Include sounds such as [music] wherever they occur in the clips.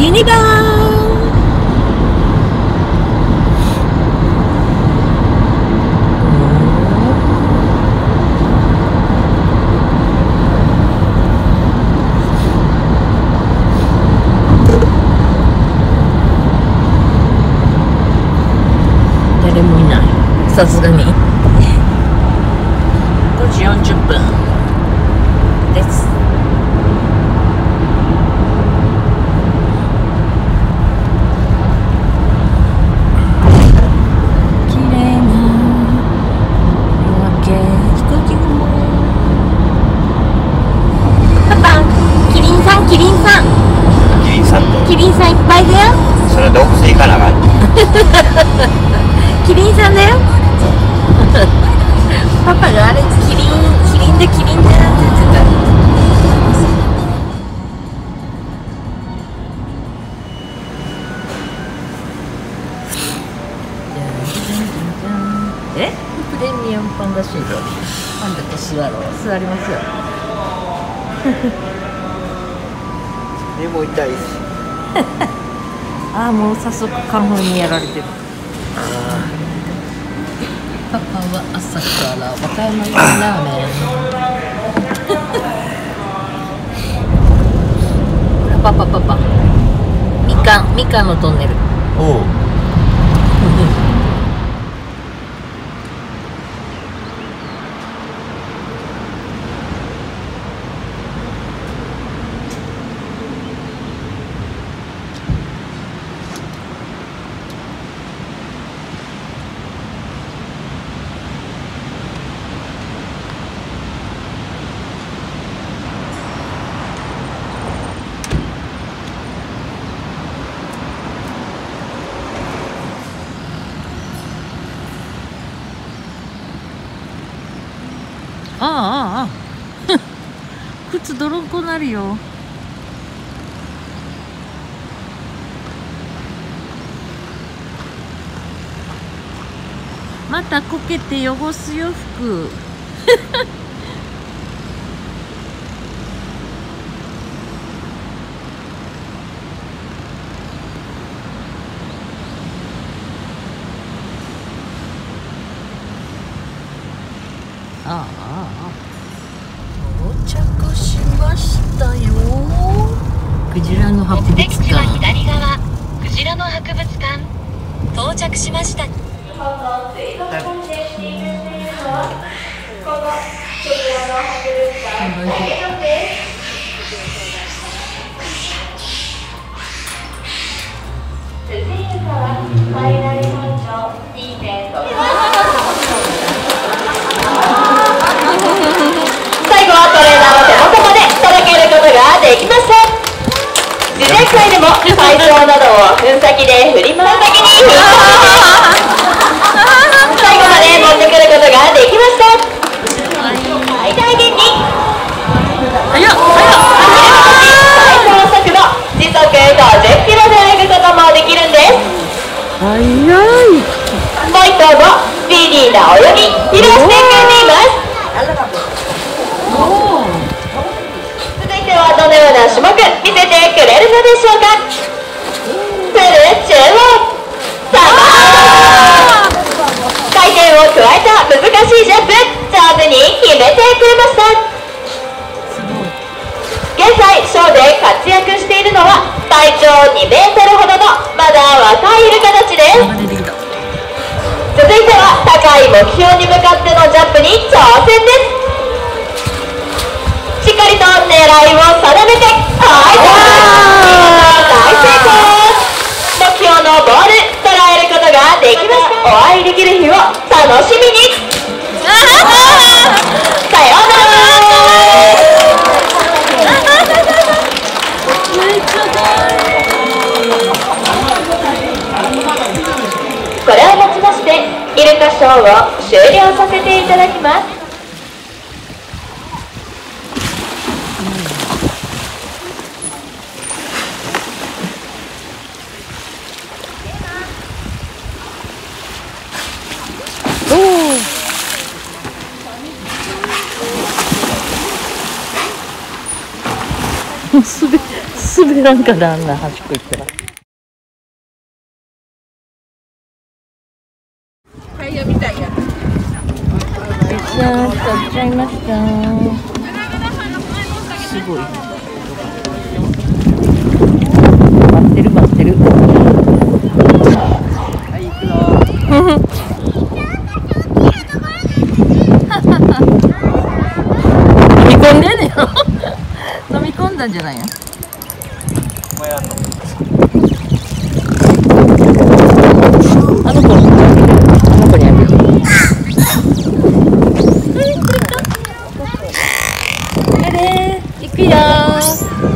ユニバー。誰もいない。さすがに。目も痛いし。[laughs] ああもう早速花粉にやられてる。パパは朝から和歌山のラーメン。[laughs] パパパパ。みかんみかんのトンネル。おう [laughs] ああああ靴泥んこなるよ。またこけて汚すよ服ああああ到着しましたよクジラの博物館目的地は左側クジラの博物館到着しました最後はトレーナーの手海藻などを粉先で振り回す先に最後まで持ってくることができました。最大限に最高速度時速50キロで泳ぐこともできるんです早いもう一頭もスピーディーな泳ぎ披露してくれています標に向かってのジャンプに挑戦ですしっかりと狙いを定めてはい大成功目標のボール捉えることができましたお会いできる日を楽しみにさようなら。これをもちましてイルカショーを終了させていただきます。滑滑らんからあんな端っこ行ったらや買っちゃいました。すごい。待ってる待ってる。[laughs] 飲み込んでんねん [laughs] 飲み込んだんじゃないのあの子あの子にあげるあれ行くよ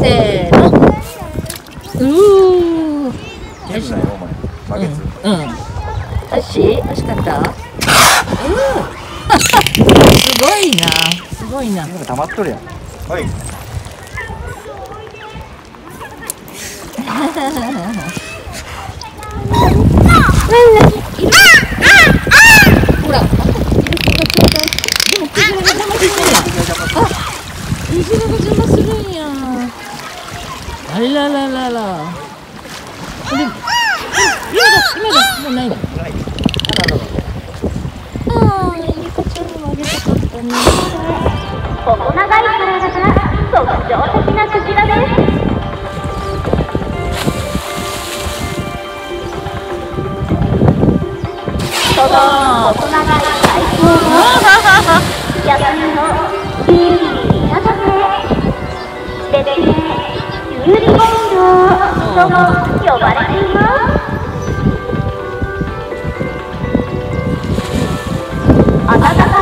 せーのうーゲームだよお前バケツうんおいしい美味しかったうんすごいなすごいななんか溜まっとるやん。はい。ほらでもクジラが邪魔するんや。あクジラが邪魔するんや。あらららら。でも今だ今だもうないのキュウリボンドとも呼ばれています暖か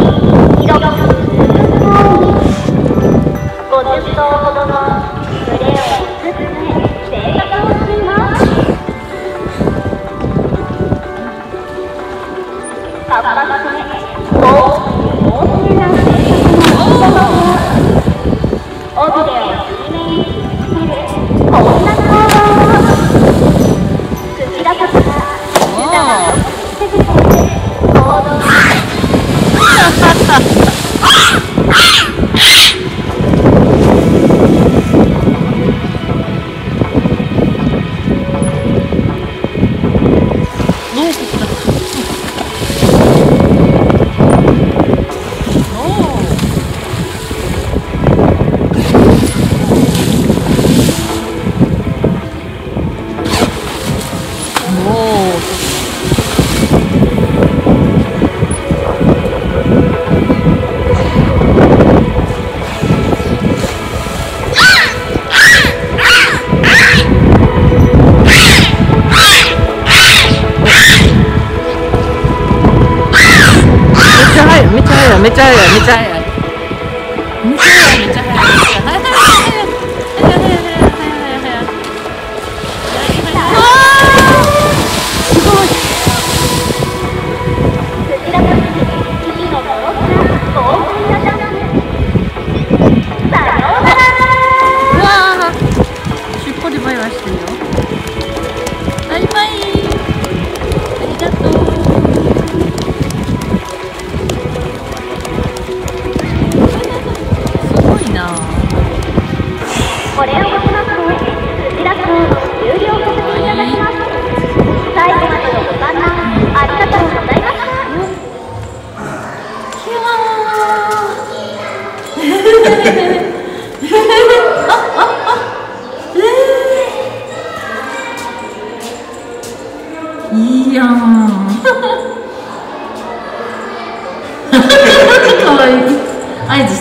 い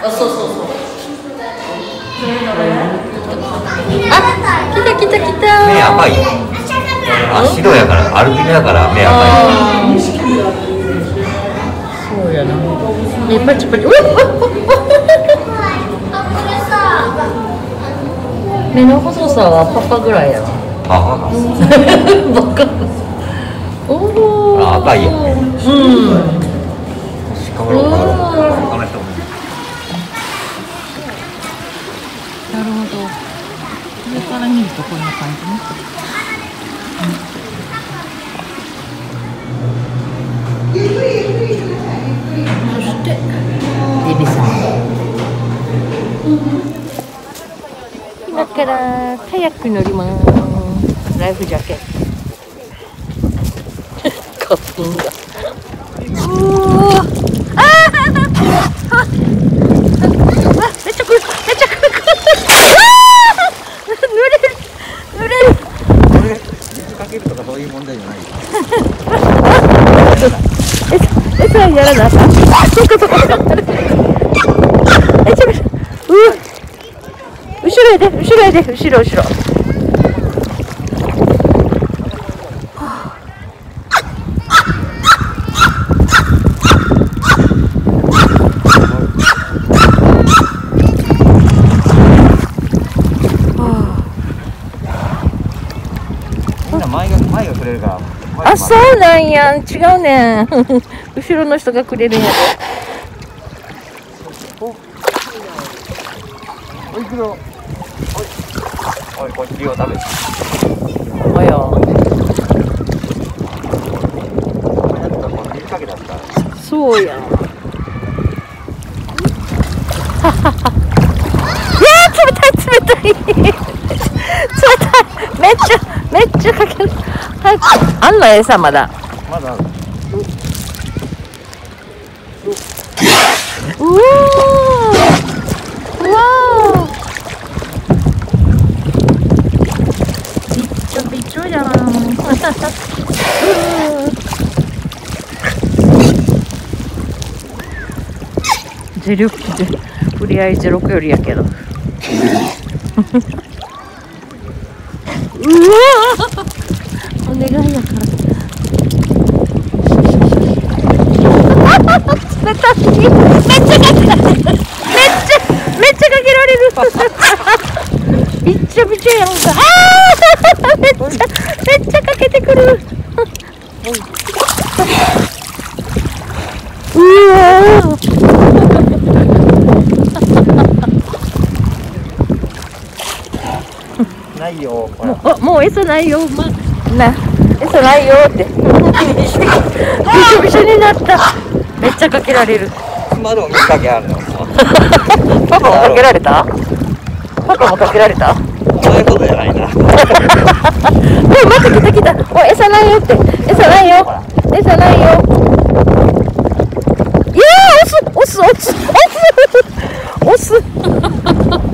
あ、来た来た来た。目赤い。あ白やからアルビノやから目赤い。そうやな。え、パチパチ。目の細さはパパぐらいやな。ああ [laughs] バカ。おおあ赤いよ。ねうんからカヤック乗ります。ライフジャケット。花粉がうわああめっちゃくるめっちゃくる濡れる濡れるこれ水かけるとかそういう問題じゃないえ、え、それやらなあかん。そっかそっかそっか。え、ちょっと、うわ。後ろへで、後ろへで、後ろ後ろ。あ、そうなんや。違うねん。[laughs] 後ろの人がくれるんやで。おいくろおいおいこっちを食べてほんまや。これだったらこの水かけだったらそうや。[laughs] いやー、冷たい、冷たい。[laughs] 冷たい。めっちゃ、めっちゃかける。早く。あんの餌まだ。まだあるうわーうわーびっちょびちょじゃんゼロでとりあえずゼロよりやけど。うわー。お願いやから。[laughs] [laughs] 冷たいめっちゃかけられるめっちゃめっちゃかけられるびっちゃびちゃやんかあーめっちゃめっちゃかけてくるうわーないよほらもう餌ないよ、ま、な餌ないよってびしょびしょになっためっちゃかけられるまだお水かけあるの？[laughs] パパもかけられた？パパもかけられた？そういうことじゃないなおい、待って、来た来た。おい、餌ないよって。餌ないよ。餌ないよ。いやー、押す、押す、押す、押す。押す。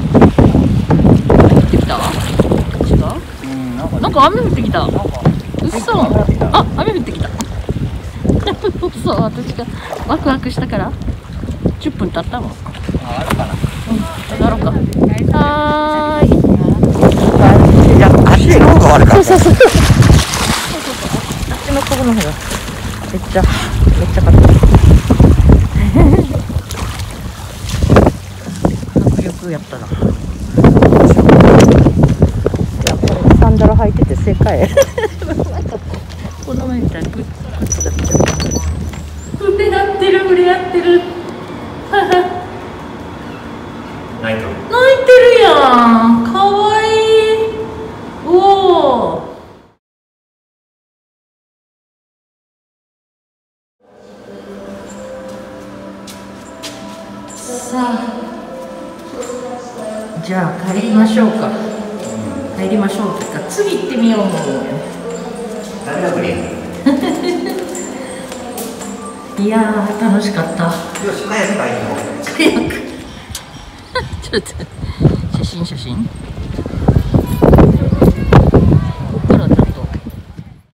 降ってきた違ううんなんかなんか雨降ってきた。嘘。あ、雨降ってきた。[laughs] 嘘、私がワクワクしたから。10分経ったもん。あるかな上がろうか。はーい。じゃあ足の方が悪かったそうそうそう。あっちのこぶの方が。めっちゃ、めっちゃかっこいい。[laughs] 迫力やったな。いや、これサンダル履いてて正解。この前みたいに靴がびちゃびちゃ。触れ合ってる、触れ合ってる。ないと泣いてるやんかわいいおおさあじゃあ帰りましょうか帰りましょう。次行ってみよう。[laughs] いやー楽しかった。よし早く帰ろう早くちょっと写真写真